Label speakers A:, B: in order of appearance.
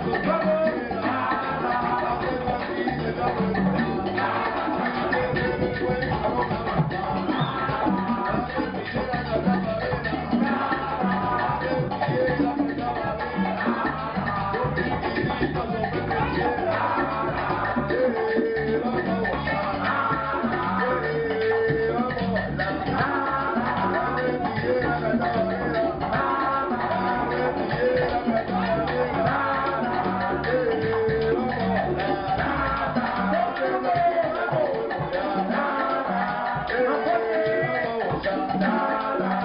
A: Bravo! cantaba, la